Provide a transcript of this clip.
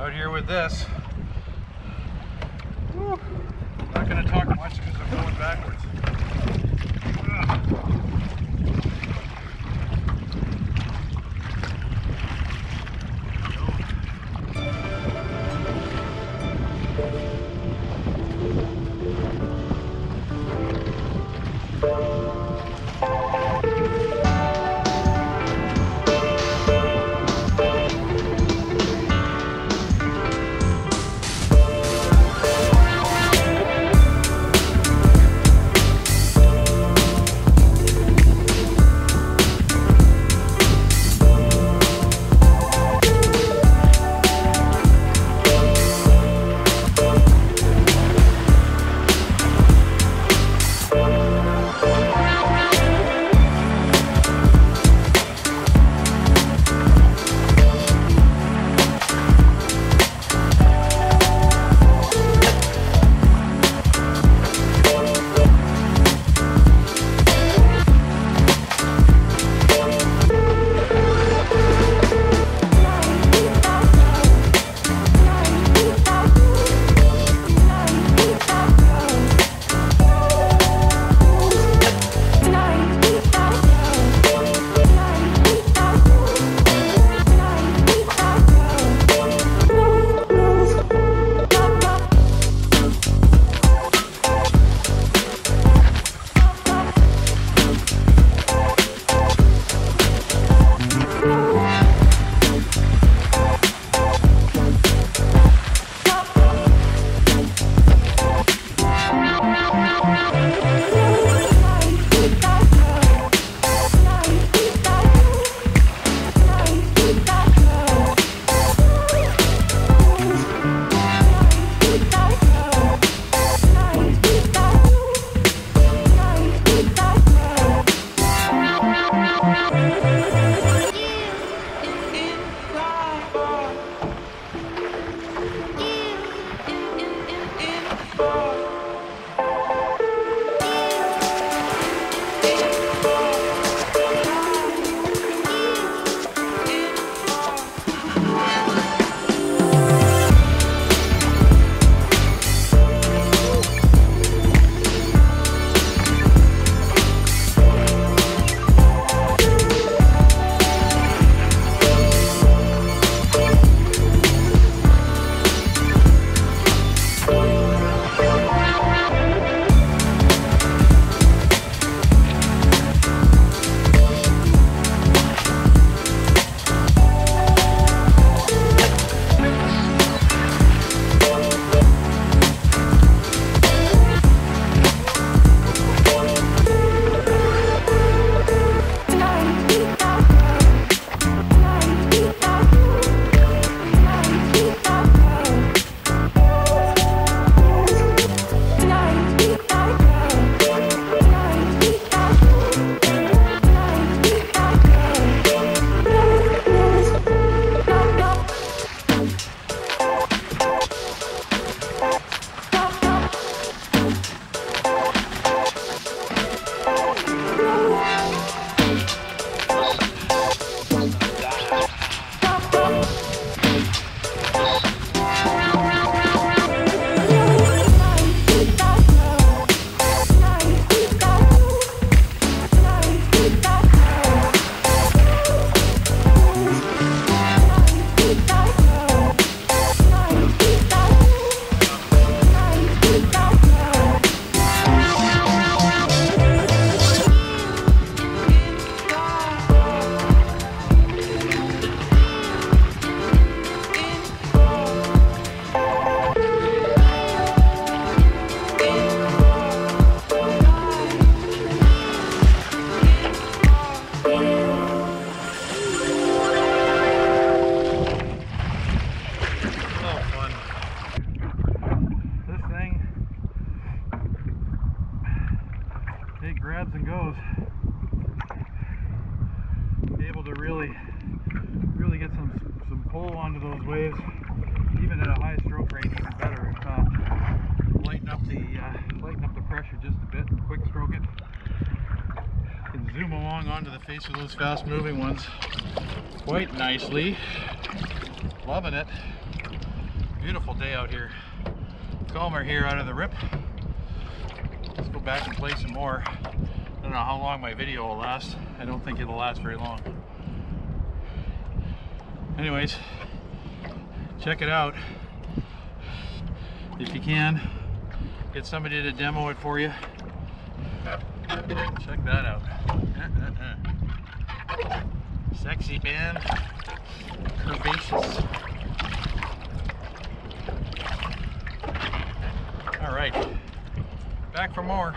out here with this. Whew. Not gonna talk much because I'm going backwards. Get some some pull onto those waves, even at a high stroke rate, even better. Uh, lighten up the uh, lighten up the pressure just a bit and quick stroke it. Can zoom along onto the face of those fast moving ones quite nicely. Loving it. Beautiful day out here. Calmer here out of the rip. Let's go back and play some more. I don't know how long my video will last. I don't think it'll last very long. Anyways, check it out. If you can, get somebody to demo it for you. Check that out. Sexy man Curvaceous. All right, back for more.